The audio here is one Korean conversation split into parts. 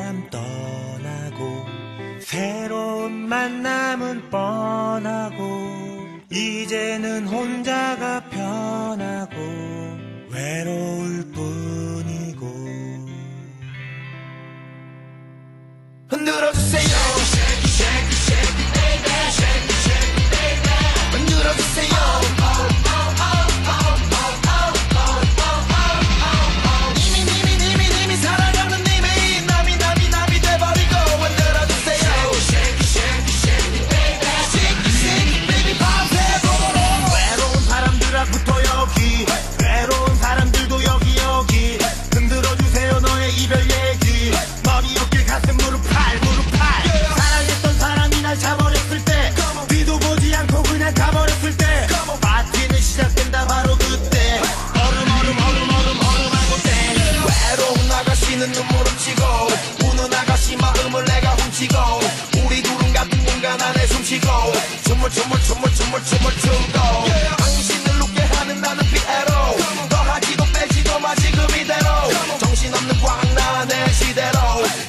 사람 떠나고 새로운 만남은 뻔하고 이제는 혼자가 편하고 외로울 뿐 눈물 훔치고 우는 아가씨 마음을 내가 훔치고 우리 둘은 같은 공간 안에 숨쉬고 춤을 춤을 춤을 춤을 춤을 추고. 당신을 웃게 하는 나는 피에로 더하지도 빼지도 마 지금 이대로. 정신없는 광란의 시대로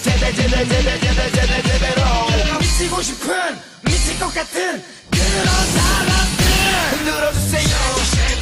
제대 제대 제대 제대 제대 제대로. 미치고 싶은 미칠 것 같은 그런 사람들 흔들어주세요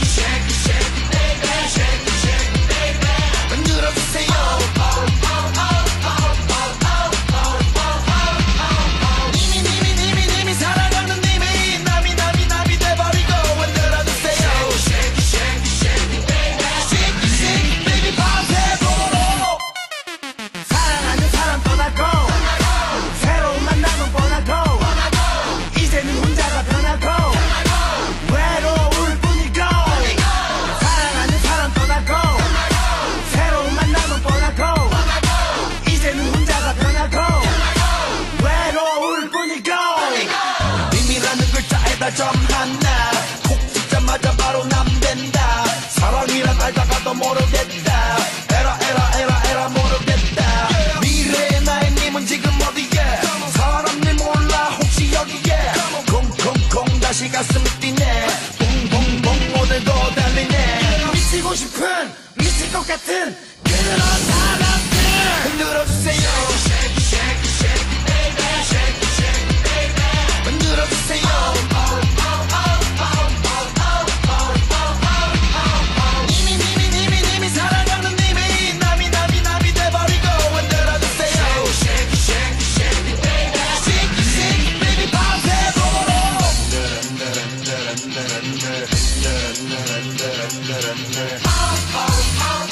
점 하나 콕 찍자마자 바로 남된다. 사랑이란 알다가도 모르겠다. 에라 에라 에라 에라 모르겠다. 미래의 나의 님은 지금 어디에? 사람들 몰라 혹시 여기에? 콩콩콩 다시 가슴이 뛰네. 봉봉봉 오늘도 달리네. 미치고 싶은 미칠 것 같은 그런 사람들. 흔들어주세요 밤새도록